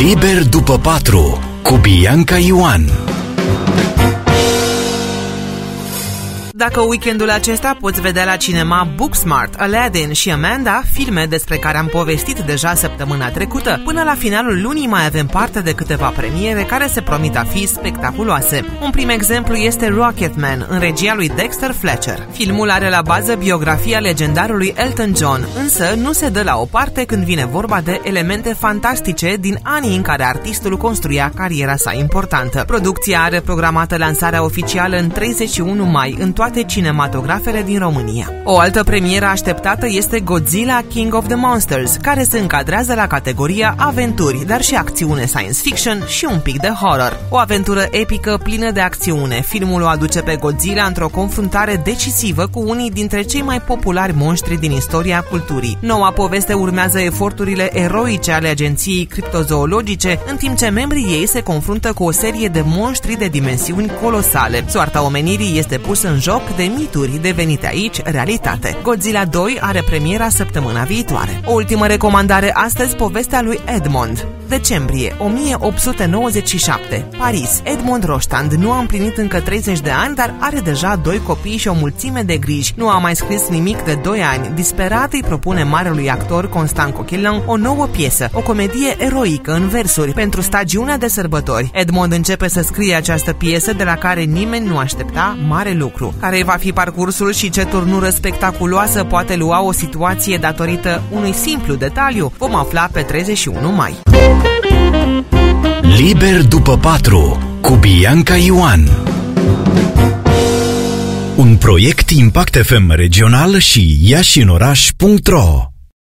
Liber după patru cu Bianca Ioan. Dacă weekendul acesta poți vedea la cinema Booksmart, Aladdin și Amanda, filme despre care am povestit deja săptămâna trecută, până la finalul lunii mai avem parte de câteva premiere care se promit a fi spectaculoase. Un prim exemplu este Rocketman, în regia lui Dexter Fletcher. Filmul are la bază biografia legendarului Elton John, însă nu se dă la o parte când vine vorba de elemente fantastice din anii în care artistul construia cariera sa importantă. Producția are programată lansarea oficială în 31 mai în toate toate cinematografele din România. O altă premieră așteptată este Godzilla King of the Monsters, care se încadrează la categoria aventuri, dar și acțiune science fiction și un pic de horror. O aventură epică plină de acțiune. Filmul o aduce pe Godzilla într-o confruntare decisivă cu unii dintre cei mai populari monștri din istoria culturii. Noua poveste urmează eforturile eroice ale agenției criptozoologice, în timp ce membrii ei se confruntă cu o serie de monștri de dimensiuni colosale. Soarta omenirii este pusă în joc joc de mituri devenite aici realitate. Godzilla 2 are premiera săptămâna viitoare. O ultimă recomandare astăzi, povestea lui Edmond. Decembrie 1897, Paris. Edmond Rostand nu a împlinit încă 30 de ani, dar are deja doi copii și o mulțime de griji. Nu a mai scris nimic de 2 ani. Disperat îi propune marelui actor Constant Coquelin o nouă piesă, o comedie eroică în versuri pentru stagiunea de sărbători. Edmond începe să scrie această piesă de la care nimeni nu aștepta mare lucru. Care va fi parcursul și ce turnură spectaculoasă poate lua o situație datorită unui simplu detaliu, vom afla pe 31 mai. Liber după patru cu Bianca Ioan. Un proiect Impact FM regional și iașinoraș.ro